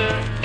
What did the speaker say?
sister